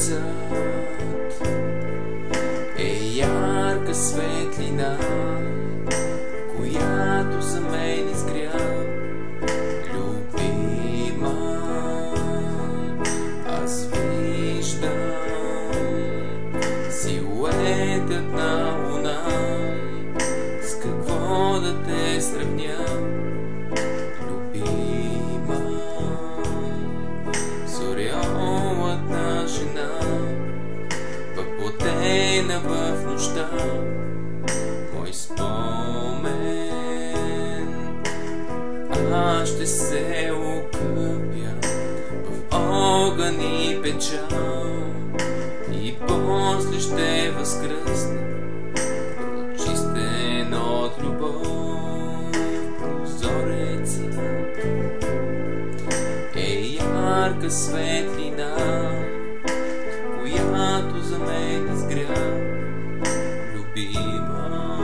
Прозорецът е ярка светлина, която за мен изгря. Любима, аз виждам силуетът на луна. С какво да те сравня? Въплотена в нощта, мой спомен. Аз ще се окъпя в огън и печал и после ще възкръсна прочистен от любов. Прозорецът е ярка светлина, която за мен изгря. Любима,